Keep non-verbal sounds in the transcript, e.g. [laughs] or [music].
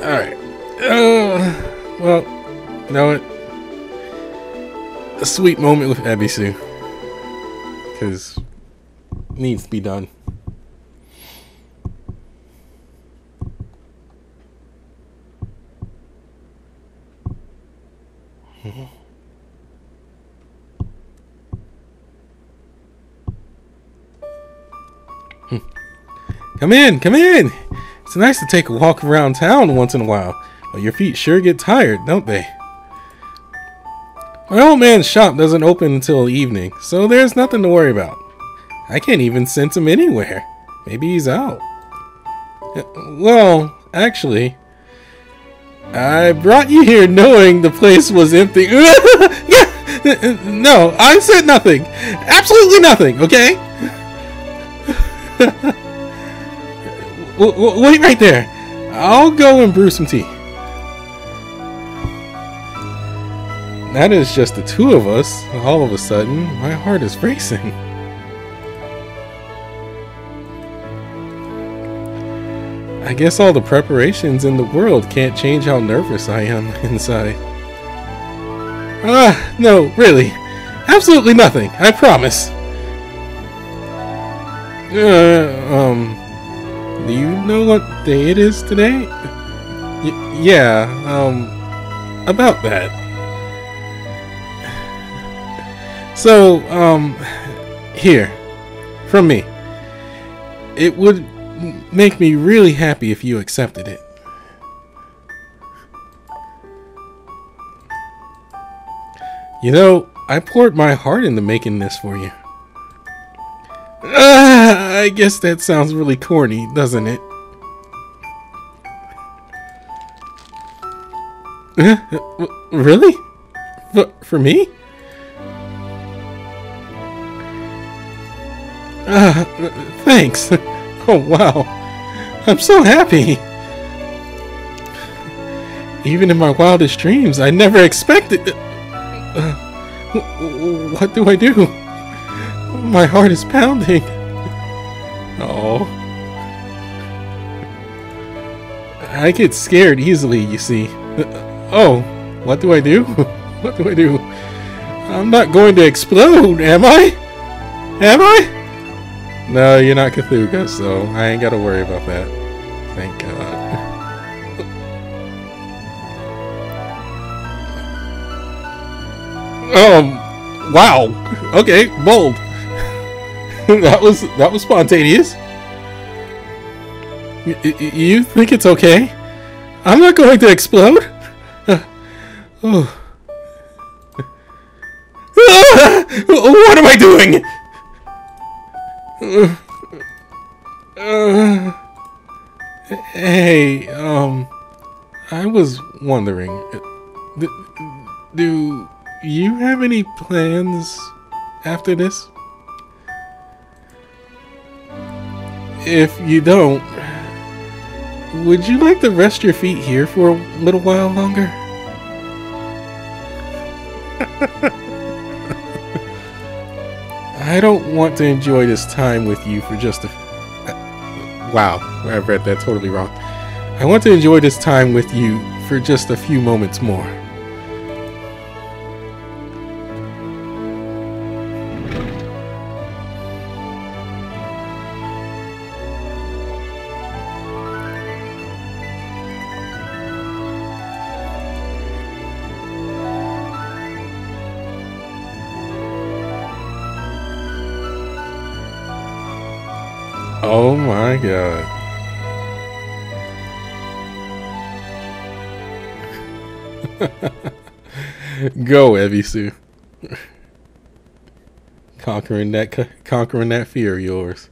Alright. Uh, well, you know what? A sweet moment with Ebisu. Because needs to be done. Hmm. Come in, come in. It's nice to take a walk around town once in a while, but your feet sure get tired, don't they? My old man's shop doesn't open until evening, so there's nothing to worry about. I can't even sense him anywhere. Maybe he's out. Uh, Well, actually, I brought you here knowing the place was empty. [laughs] no, I said nothing. Absolutely nothing, okay? [laughs] Wait right there. I'll go and brew some tea. That is just the two of us. All of a sudden, my heart is racing. I guess all the preparations in the world can't change how nervous I am [laughs] inside. Ah, no, really. Absolutely nothing, I promise. Uh, um, do you know what day it is today? Y- yeah, um, about that. So, um, here, from me. It would make me really happy if you accepted it. You know, I poured my heart into making this for you. Ah, [laughs] I guess that sounds really corny, doesn't it? Uh, [laughs] really? For, for me? Ah, thanks. [laughs] Oh, wow. I'm so happy. Even in my wildest dreams, I never expected. Uh, wh- what do I do? My heart is pounding. Oh. I get scared easily, you see. Uh, Oh, what do I do? [laughs] What do I do? I'm not going to explode, am I? Am I? No, you're not Cthulhu, so I ain't got to worry about that. Thank God. [laughs] Um, wow. Okay, bold. [laughs] that was that was spontaneous. Y- you think it's okay? I'm not going to explode. [laughs] oh. [laughs] what am I doing? Hey, um, I was wondering, uh, do you have any plans after this? If you don't, would you like to rest your feet here for a little while longer? I don't want to enjoy this time with you for just a. Wow, I read that totally wrong. I want to enjoy this time with you for just a few moments more. Oh my god. [laughs] Go, Ebisu. [laughs] Conquering that conquering that fear of yours.